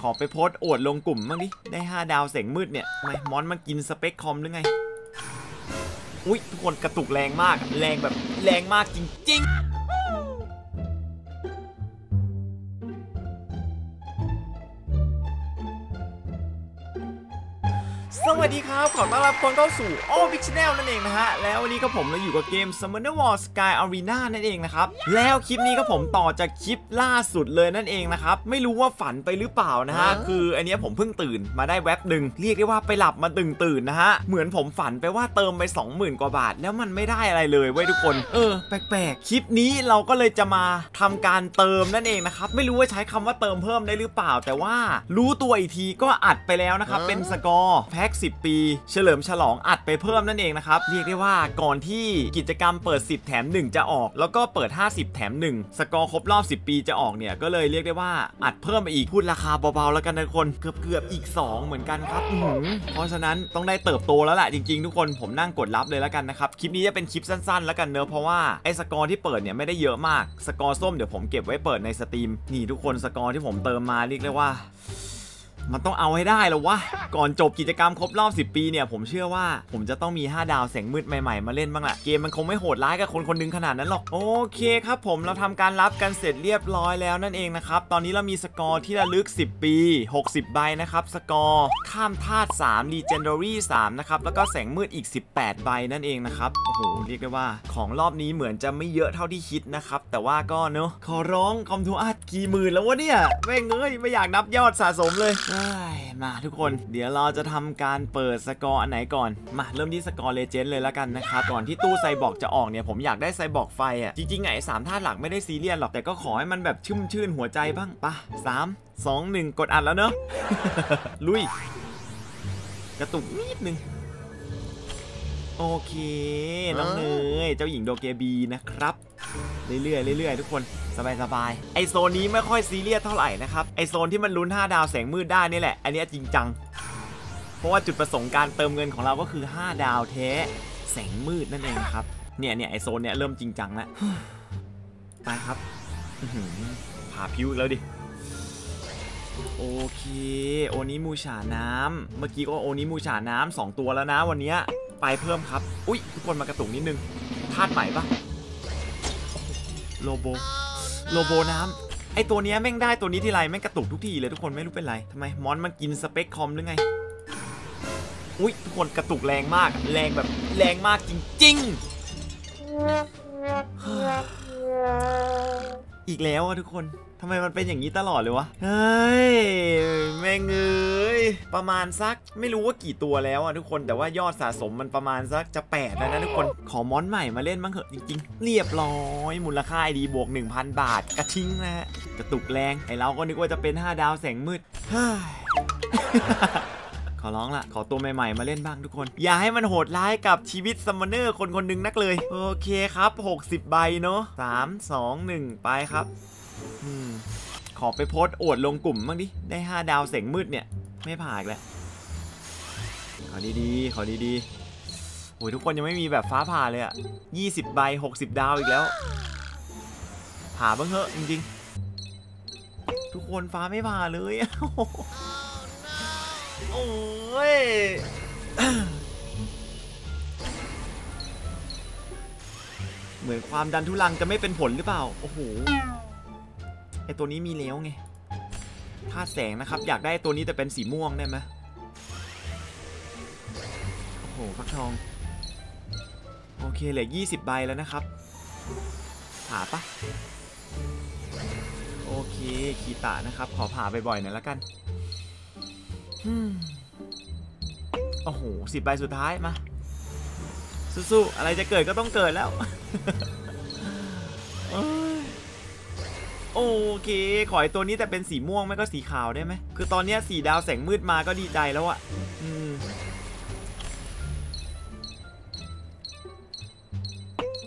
ขอไปโพสอวดลงกลุ่มบ้างดิ ได้ 5 ดาวแสงมืดเนี่ยทำไมมอนมันกินสเปคคอมหรือไง อุ้ยทุกคนกระตุกแรงมาก แรงแบบแรงมากจริง ๆ สวัสดีครับ ขอต้อนรับคนเข้าสู่ o b i g Channel นั่นเองนะฮะ แล้ววันนี้ก็ผมเราอยู่กับเกม Summoner War Sky Arena นั่นเองนะครับ แล้วคลิปนี้ก็ผมต่อจากคลิปล่าสุดเลยนั่นเองนะครับ ไม่รู้ว่าฝันไปหรือเปล่านะฮะ คืออันเนี้ยผมเพิ่งตื่นมาได้แว็บหนึ่งเรียกได้ว่าไปหลับมาตึงตื่นนะฮะ เหมือนผมฝันไปว่าเติมไป 20,000 กว่าบาท แล้วมันไม่ได้อะไรเลยเว้ยทุกคน เออ แปลกๆ คลิปนี้เราก็เลยจะมาทำการเติมนั่นเองนะครับ ไม่รู้ว่าใช้คำว่าเติมเพิ่มได้หรือเปล่า แต่ว่ารู้ตัวอีกทีก็อัดไปแล้วนะครับ เป็นสกอร์แพ็ก10 ปี เฉลิมฉลองอัดไปเพิ่มนั่นเองนะครับ เรียกได้ว่าก่อนที่กิจกรรมเปิด 10 แถม 1 จะออก แล้วก็เปิด 50 แถม 1 สกอร์ครบรอบ 10 ปีจะออกเนี่ย ก็เลยเรียกได้ว่าอัดเพิ่มไปอีกพูดราคาเบาๆแล้วกันนะทุกคนเกือบๆอีก 2 เหมือนกันครับเพราะฉะนั้นต้องได้เติบโตแล้วแหละจริงๆ ทุกคนผมนั่งกดรับเลยแล้วกันนะครับคลิปนี้จะเป็นคลิปสั้นๆ แล้วกันเนอะเพราะว่าไอ้สกอร์ที่เปิดเนี่ยไม่ได้เยอะมาก สกอร์ส้มเดี๋ยวผมเก็บไว้เปิดในสตรีมนี่ทุกคนสกอร์ที่ผมเติมมาเรียกได้ว่า มันต้องเอาให้ได้แล้ววะ ก่อนจบกิจกรรมครบรอบ 10 ปีเนี่ย ผมเชื่อว่าผมจะต้องมี 5 ดาวแสงมืดใหม่ๆ มาเล่นบ้างแหละเกมมันคงไม่โหดร้ายกับคนคนนึงขนาดนั้นหรอก โอเคครับผมเราทำการรับกันเสร็จเรียบร้อยแล้วนั่นเองนะครับ ตอนนี้เรามีสกอร์ที่ระลึก 10 ปี 60 ใบนะครับ สกอร์ข้ามธาตุ3 Legendary 3นะครับ แล้วก็แสงมืดอีก 18 ใบนั่นเองนะครับ โอ้โห เรียกได้ว่าของรอบนี้เหมือนจะไม่เยอะเท่าที่คิดนะครับ แต่ว่าก็เนอะขอร้องคอมทูอาร์ตกี่หมื่นแล้ววะเนี่ยแม่งเอ้ยไม่อยากนับยอดสะสมเลยมาทุกคนเดี๋ยวเราจะทำการเปิดสกอร์อันไหนก่อน มาเริ่มที่สกอ Legend เลยแล้วกันนะครับก่อนที่ตู้ไซบอร์กจะออกเนี่ยผมอยากได้ไซบอร์กไฟอะจริงๆไงสามธาตุหลักไม่ได้ซีเรียสหรอกแต่ก็ขอให้มันแบบชุ่มชื่นหัวใจบ้างปะสามสองหนึ่งกดอัดแล้วเนอะลุย กระตุกนิดนึง โอเคน้องเนยเจ้าหญิงโดเกบีนะครับเรื่อยๆเรื่อยๆทุกคนสบายๆไอโซนนี้ไม่ค่อยซีเรียสเท่าไหร่นะครับไอโซนที่มันลุ้น5ดาวแสงมืดได้นี่แหละ อันเนี้ยจริงจัง เพราะว่าจุดประสงค์การเติมเงินของเราก็คือ 5 ดาวแท้แสงมืดนั่นเองครับเนี่ยเนี่ยไอโซนเนี้ยเริ่มจริงจังแล้วไปครับอื้อหือผ่า pure อีกแล้วดิโอเค โอนิมูฉาน้ำเมื่อกี้ก็โอนิมูฉาน้ำสองตัวแล้วนะวันเนี้ย ไปเพิ่มครับ อุ้ยทุกคนมากระตุกนิดนึงธาตุใหม่ปะโลโบโลโบน้ำไอตัวเนี้ยแม่งได้ตัวนี้ทีไรแม่งกระตุกทุกทีเลยทุกคนไม่รู้เป็นไรทำไมมอนมันกินสเปคคอมหรือไงอุ้ยทุกคนกระตุกแรงมากแรงแบบแรงมากจริงๆอีกแล้วอะทุกคน ทำไมมันเป็นอย่างนี้ตลอดเลยวะ เฮ้ย แม่งเอ้ย ประมาณสักไม่รู้ว่ากี่ตัวแล้วอะทุกคน แต่ว่ายอดสะสมมันประมาณสักจะแปดแล้วนะทุกคน ขอมอนใหม่มาเล่นบ้างเหอะจริงๆ เรียบร้อย มูลค่าดีบวก 1,000 บาท กระทิ้งนะฮะ กระตุกแรง ไอเราก็นึกว่าจะเป็น 5 ดาวแสงมืดเฮ้ยขอร้องละขอตัวใหม่ๆ มาเล่นบ้างทุกคน อย่าให้มันโหดร้ายกับชีวิตซัมมอนเนอร์คนคนหนึ่งนักเลย โอเคครับ 60 ใบเนาะ3 2 1 ไปครับ ขอไปโพสต์อวดลงกลุ่มบ้างดิ ได้ 5 ดาวเสียงมืดเนี่ย ไม่ผ่านแล้วขอดีๆขอดีๆโอ้ยทุกคนยังไม่มีแบบฟ้าผ่าเลยอะ20ใบ60 ดาวอีกแล้ว ผ่าบ้างเหอะจริงๆ ทุกคนฟ้าไม่ผ่าเลยโอ้ยเหมือนความดันทุลังจะไม่เป็นผลหรือเปล่า โอ้โห ตัวนี้มีแล้วไงธาตุแสงนะครับ อยากได้ตัวนี้แต่เป็นสีม่วงได้ไหมโอ้โหฟักทอง โอเคเหลือ20 ใบแล้วนะครับ ผ่าปะโอเคคีตะนะครับ ขอผ่าบ่อยๆหน่อยละกันอืมโอ้โหสิบใบสุดท้ายมาสู้ๆอะไรจะเกิดก็ต้องเกิดแล้ว โอเค ขอไอตัวนี้แต่เป็นสีม่วงไม่ก็สีขาวได้ไหม คือตอนนี้สีดาวแสงมืดมาก็ดีใจแล้วอะอืม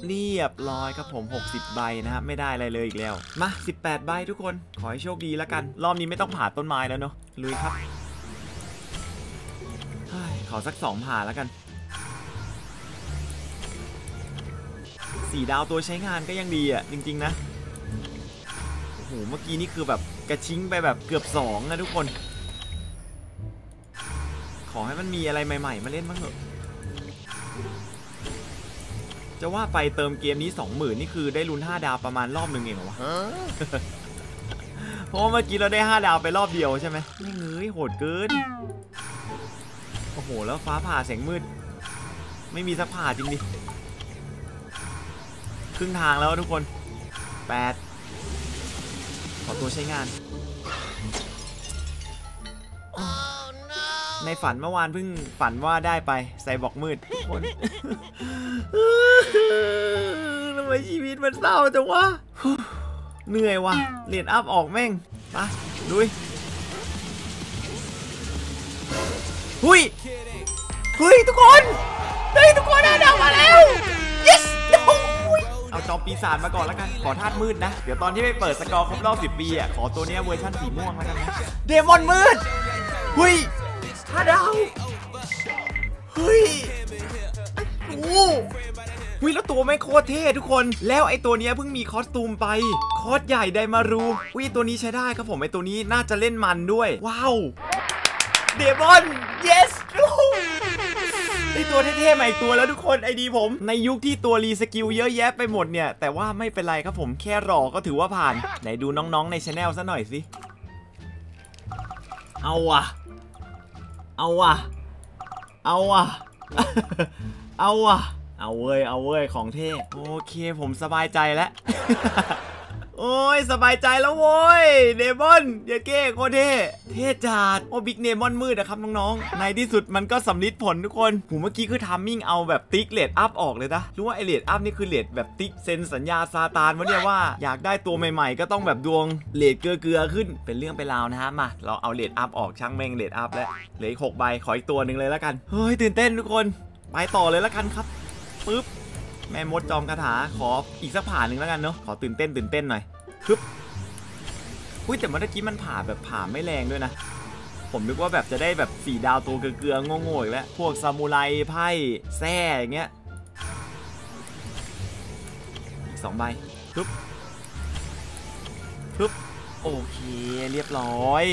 เรียบร้อยครับผม 60 ใบนะครับ ไม่ได้อะไรเลยอีกแล้ว มา 18 ใบทุกคน ขอให้โชคดีแล้วกัน รอบนี้ไม่ต้องผ่าต้นไม้แล้วเนาะ ลุยครับ ขอสักสองผ่าแล้วกัน สีดาวตัวใช้งานก็ยังดีอะจริง ๆ นะ โอ้โหเมื่อกี้นี่คือแบบกระชิงไปแบบเกือบ2นะทุกคน ขอให้มันมีอะไรใหม่ ๆ มาเล่นบ้างเถอะจะว่าไปเติมเกมนี้20,000นี่คือได้ลุ้น5ดาวประมาณรอบหนึ่งเองเหรอวะเพราะว่าเมื่อกี้เราได้5ดาวไปรอบเดียวใช่ไหมไม่เงยโหดเกินโอ้โหแล้วฟ้าผ่าแสงมืด ไม่มีสักผ่าจริงดิครึ่งทางแล้วทุกคน8 ขอตัวใช้งาน ในฝันเมื่อวานเพิ่งฝันว่าได้ไปใส่บอกมืดทุกคนทำไมชีวิตมันเศร้าจังวะ เหนื่อยว่ะเรียนอัพออกแม่งไปะดุยหุยหุยทุกคน เฮ้ย ทุกคนได้ดาวมาแล้ว yes โอ้ย เอาจอมปีศาจมาก่อนแล้วกัน ขอธาตุมืดนะ เดี๋ยวตอนที่ไปเปิดสกอร์ครบรอบ10ปีอะ ขอตัวเนี้ยเวอร์ชันสีม่วงแล้วกันนะ เดมอนมืดหุยห้าดาวเฮ้ยโอ้โหวิแล้วตัวไม่งโคตรเท่ทุกคน แล้วไอตัวเนี้ยเพิ่งมีคอสตูมไป คอสใหญ่ไดมารูวิตัวนี้ใช้ได้ครับผมไอตัวนี้น่าจะเล่นมันด้วย ว้าว เดมอน yes ไอตัวเท่ๆมาอีกตัวแล้วทุกคนไอดีผม ในยุคที่ตัวรีสกิลเยอะแยะไปหมดเนี่ย แต่ว่าไม่เป็นไรครับผมแค่รอก็ถือว่าผ่าน ไหนดูน้องๆในช anel ซะหน่อยสิ เอาว่ะ เอาว่ะ เอาว่ะ เอาว่ะ เอาเว้ย เอาเว้ย ของเท่ โอเคผมสบายใจแล้ว โอ้ยสบายใจแล้วโว้ยเดมอนเยเก้โคเท่เท่จัดโอ้บิ๊กเดมอนมืดนะครับน้องๆในที่สุดมันก็สำลิดผลทุกคนผมเมื่อกี้คือทามมิ่งเอาแบบติ๊กเลดอัพออกเลยนะรู้ว่าไอเลดอัพนี่คือเลดแบบติ๊กเซ็นสัญญาซาตานวะเนี่ยว่าอยากได้ตัวใหม่ๆ ก็ต้องแบบดวงเลดเกลือๆขึ้นเป็นเรื่องเป็นราวนะฮะมาเราเอาเลดอัพออกช่างแม่งเลดอัพแล้วเหลืออีกหกใบขออีกตัวหนึ่งเลยแล้วกันเฮ้ยตื่นเต้นทุกคน ไปต่อเลยแล้วกันครับปึ๊บ แม่มดจอมคาถาขออีกสักผ่าหนึ่งแล้วกันเนาะขอตื่นเต้นตื่นเต้นหน่อยปึ๊บอุ้ยแต่เมื่อกี้มันผ่าแบบผ่าไม่แรงด้วยนะ ผมนึกว่าแบบจะได้แบบสีดาวตัวเกลือๆโง่ๆอีกแล้วพวกซามูไรไพ่แซ่อย่างเงี้ยอีกสองใบปึ๊บปึ๊บโอเคเรียบร้อย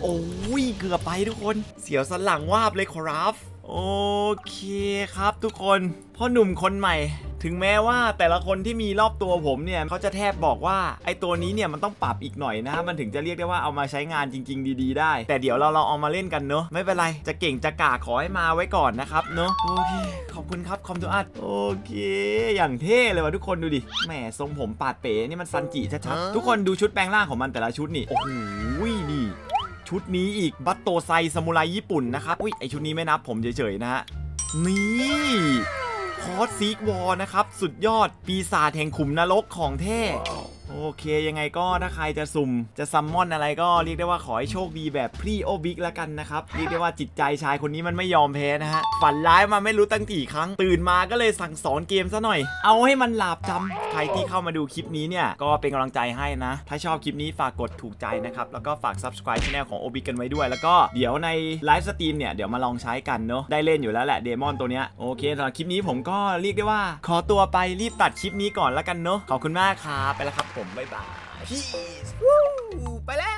โอ้ยเกือบไปทุกคน เสียวสันหลังวาบเลยครับ โอเคครับทุกคนพ่อหนุ่มคนใหม่ ถึงแม้ว่าแต่ละคนที่มีรอบตัวผมเนี่ยเขาจะแทบบอกว่าไอตัวนี้เนี่ยมันต้องปรับอีกหน่อยนะ มันถึงจะเรียกได้ว่าเอามาใช้งานจริง ๆ ดีๆ ได้ แต่เดี๋ยวเราเราเอามาเล่นกันเนอะไม่เป็นไร จะเก่งจะกาขอให้มาไว้ก่อนนะครับเนอะโอเค ขอบคุณครับ Com2uS โอเค อย่างเท่เลยว่ะทุกคนดูดิแหมทรงผมปาดเป๋นี่มันซันจิชัดๆทุกคนดูชุดแปลงร่างของมันแต่ละชุดนี่โอ้โหนี่ ชุดนี้อีกบัตโตไซซามูไรญี่ปุ่นนะครับอุ้ยไอชุดนี้ไม่นับผมเฉยๆนะฮะนี่คอสซีกวอนะครับ สุดยอดปีศาจแห่งขุมนรกของแท้ โอเคยังไงก็ถ้าใครจะสุ่มจะ summon อะไรก็เรียกได้ว่าขอให้โชคดีแบบพี่โอบิแล้วกันนะครับเรียกได้ว่าจิตใจชายคนนี้มันไม่ยอมแพ้นะฮะฝันร้ายมาไม่รู้ตั้งกี่ครั้ง ตื่นมาก็เลยสั่งสอนเกมซะหน่อย เอาให้มันหลาบจำใครที่เข้ามาดูคลิปนี้เนี่ยก็เป็นกำลังใจให้นะ ถ้าชอบคลิปนี้ฝากกดถูกใจนะครับแล้วก็ฝาก subscribe channel ของ Obi กันไว้ด้วย แล้วก็เดี๋ยวใน live stream เนี่ยเดี๋ยวมาลองใช้กันเนาะได้เล่นอยู่แล้วแหละ demon ตัวเนี้ยโอเคสำหรับคลิปนี้ผมก็เรียกได้ว่า ขอตัวไปรีบตัดคลิปนี้ก่อนแล้วกันเนาะขอบคุณมากครับไปแล้วครับผมบ๊ายบาย Peace วู้ไปแล้ว